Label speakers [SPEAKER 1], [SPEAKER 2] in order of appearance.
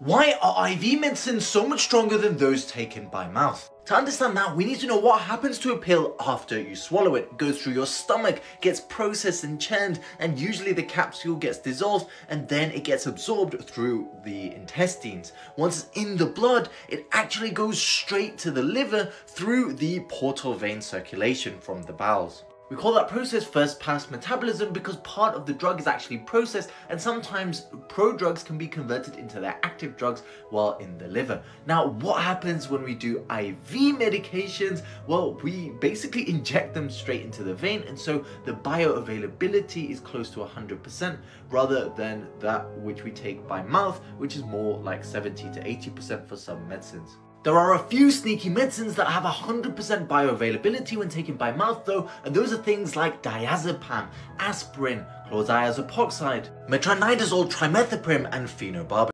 [SPEAKER 1] Why are IV medicines so much stronger than those taken by mouth? To understand that, we need to know what happens to a pill after you swallow it. It goes through your stomach, gets processed and churned, and usually the capsule gets dissolved and then it gets absorbed through the intestines. Once it's in the blood, it actually goes straight to the liver through the portal vein circulation from the bowels. We call that process first pass metabolism because part of the drug is actually processed and sometimes prodrugs can be converted into their active drugs while in the liver. Now what happens when we do IV medications? Well we basically inject them straight into the vein and so the bioavailability is close to 100% rather than that which we take by mouth which is more like 70 to 80% for some medicines. There are a few sneaky medicines that have 100% bioavailability when taken by mouth though, and those are things like diazepam, aspirin, chlordiazepoxide, metronidazole, trimethoprim, and phenobarbital.